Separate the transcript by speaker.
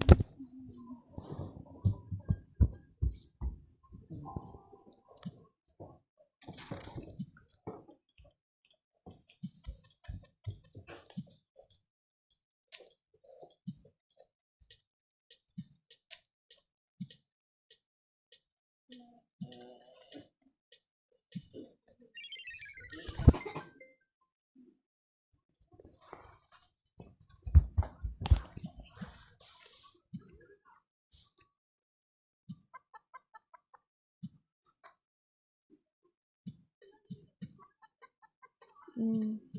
Speaker 1: Thank you. 嗯。